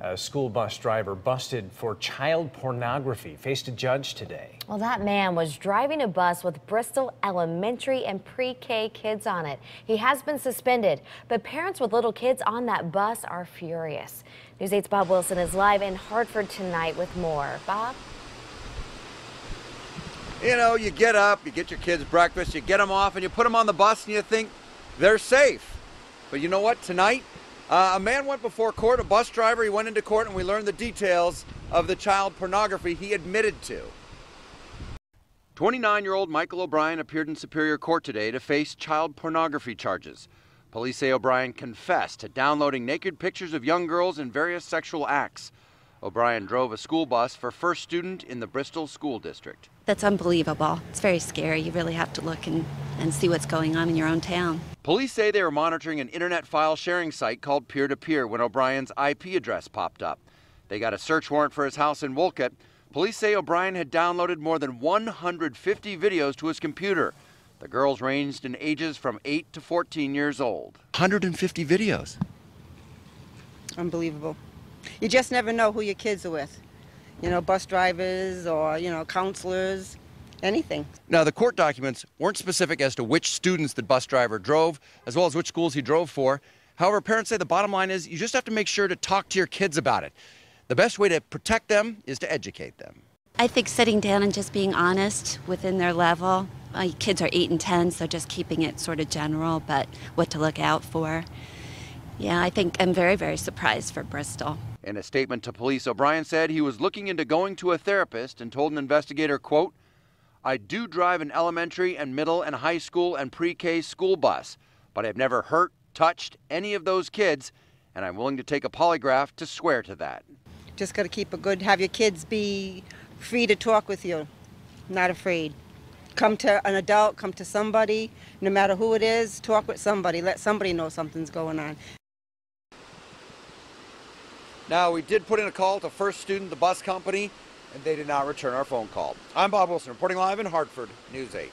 A school bus driver busted for child pornography faced a judge today. Well, that man was driving a bus with Bristol elementary and pre K kids on it. He has been suspended, but parents with little kids on that bus are furious. News 8's Bob Wilson is live in Hartford tonight with more. Bob? You know, you get up, you get your kids breakfast, you get them off, and you put them on the bus, and you think they're safe. But you know what? Tonight, uh, a man went before court, a bus driver. He went into court, and we learned the details of the child pornography he admitted to. 29 year old Michael O'Brien appeared in Superior Court today to face child pornography charges. Police say O'Brien confessed to downloading naked pictures of young girls in various sexual acts. O'Brien drove a school bus for First Student in the Bristol School District. That's unbelievable. It's very scary. You really have to look and, and see what's going on in your own town. Police say they were monitoring an internet file sharing site called Peer to Peer when O'Brien's IP address popped up. They got a search warrant for his house in Wolcott. Police say O'Brien had downloaded more than 150 videos to his computer. The girls ranged in ages from 8 to 14 years old. 150 videos. Unbelievable. You just never know who your kids are with. You know, bus drivers or, you know, counselors, anything. Now, the court documents weren't specific as to which students the bus driver drove, as well as which schools he drove for. However, parents say the bottom line is you just have to make sure to talk to your kids about it. The best way to protect them is to educate them. I think sitting down and just being honest within their level. My kids are 8 and 10, so just keeping it sort of general, but what to look out for. Yeah, I think I'm very, very surprised for Bristol. In a statement to police, O'Brien said he was looking into going to a therapist and told an investigator, quote, I do drive an elementary and middle and high school and pre-K school bus, but I've never hurt, touched any of those kids, and I'm willing to take a polygraph to swear to that. Just got to keep a good, have your kids be free to talk with you, not afraid. Come to an adult, come to somebody, no matter who it is, talk with somebody, let somebody know something's going on. Now, we did put in a call to First Student, the bus company, and they did not return our phone call. I'm Bob Wilson, reporting live in Hartford, News 8.